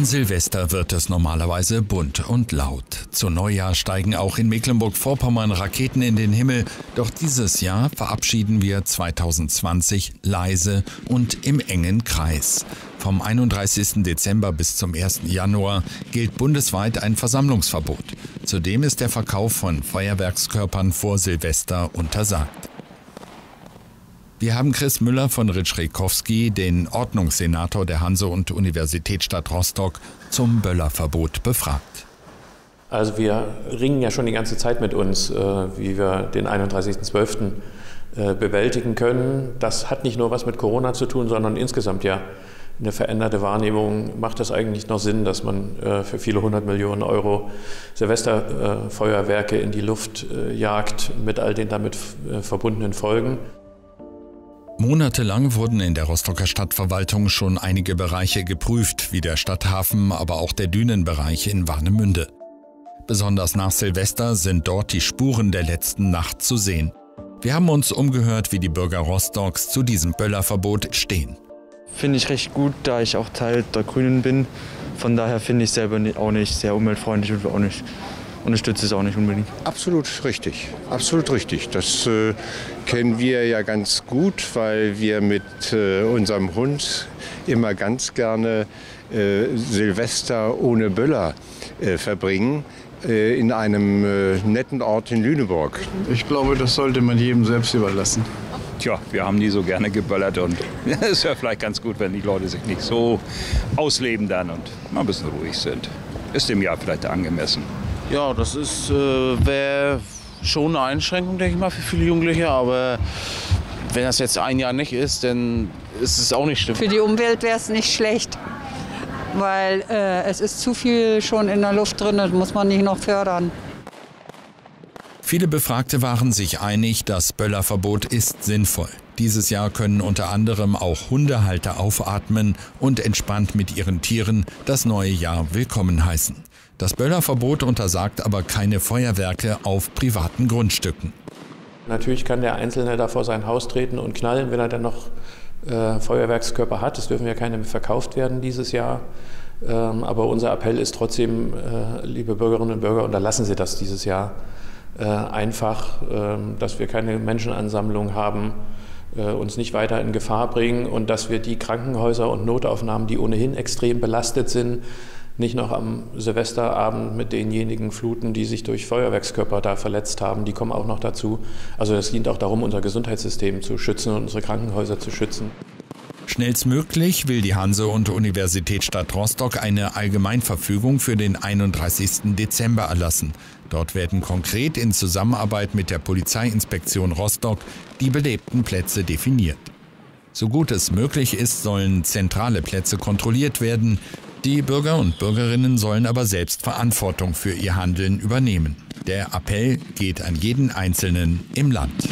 An Silvester wird es normalerweise bunt und laut. Zu Neujahr steigen auch in Mecklenburg-Vorpommern Raketen in den Himmel. Doch dieses Jahr verabschieden wir 2020 leise und im engen Kreis. Vom 31. Dezember bis zum 1. Januar gilt bundesweit ein Versammlungsverbot. Zudem ist der Verkauf von Feuerwerkskörpern vor Silvester untersagt. Wir haben Chris Müller von Ritschrekowski, den Ordnungssenator der Hanse- und Universitätsstadt Rostock, zum Böllerverbot befragt. Also wir ringen ja schon die ganze Zeit mit uns, äh, wie wir den 31.12. Äh, bewältigen können. Das hat nicht nur was mit Corona zu tun, sondern insgesamt ja eine veränderte Wahrnehmung. Macht es eigentlich noch Sinn, dass man äh, für viele hundert Millionen Euro Silvesterfeuerwerke in die Luft jagt mit all den damit verbundenen Folgen? Monatelang wurden in der Rostocker Stadtverwaltung schon einige Bereiche geprüft, wie der Stadthafen, aber auch der Dünenbereich in Warnemünde. Besonders nach Silvester sind dort die Spuren der letzten Nacht zu sehen. Wir haben uns umgehört, wie die Bürger Rostocks zu diesem Böllerverbot stehen. Finde ich recht gut, da ich auch Teil der Grünen bin. Von daher finde ich selber auch nicht sehr umweltfreundlich und auch nicht unterstütze es auch nicht unbedingt. Absolut richtig, absolut richtig. Das äh, kennen wir ja ganz gut, weil wir mit äh, unserem Hund immer ganz gerne äh, Silvester ohne Böller äh, verbringen äh, in einem äh, netten Ort in Lüneburg. Ich glaube, das sollte man jedem selbst überlassen. Tja, wir haben nie so gerne geböllert und es wäre vielleicht ganz gut, wenn die Leute sich nicht so ausleben dann und mal ein bisschen ruhig sind. Ist dem Jahr vielleicht angemessen. Ja, das ist, äh, wäre schon eine Einschränkung, denke ich mal, für viele Jugendliche. Aber wenn das jetzt ein Jahr nicht ist, dann ist es auch nicht schlimm. Für die Umwelt wäre es nicht schlecht, weil äh, es ist zu viel schon in der Luft drin, das muss man nicht noch fördern. Viele Befragte waren sich einig, das Böllerverbot ist sinnvoll. Dieses Jahr können unter anderem auch Hundehalter aufatmen und entspannt mit ihren Tieren das neue Jahr willkommen heißen. Das Böllerverbot untersagt aber keine Feuerwerke auf privaten Grundstücken. Natürlich kann der Einzelne da vor sein Haus treten und knallen, wenn er dann noch äh, Feuerwerkskörper hat. Es dürfen ja keine verkauft werden dieses Jahr. Ähm, aber unser Appell ist trotzdem, äh, liebe Bürgerinnen und Bürger, unterlassen Sie das dieses Jahr äh, einfach, äh, dass wir keine Menschenansammlung haben, uns nicht weiter in Gefahr bringen und dass wir die Krankenhäuser und Notaufnahmen, die ohnehin extrem belastet sind, nicht noch am Silvesterabend mit denjenigen fluten, die sich durch Feuerwerkskörper da verletzt haben. Die kommen auch noch dazu. Also es dient auch darum, unser Gesundheitssystem zu schützen und unsere Krankenhäuser zu schützen. Schnellstmöglich will die Hanse- und Universitätsstadt Rostock eine Allgemeinverfügung für den 31. Dezember erlassen. Dort werden konkret in Zusammenarbeit mit der Polizeiinspektion Rostock die belebten Plätze definiert. So gut es möglich ist, sollen zentrale Plätze kontrolliert werden. Die Bürger und Bürgerinnen sollen aber selbst Verantwortung für ihr Handeln übernehmen. Der Appell geht an jeden Einzelnen im Land.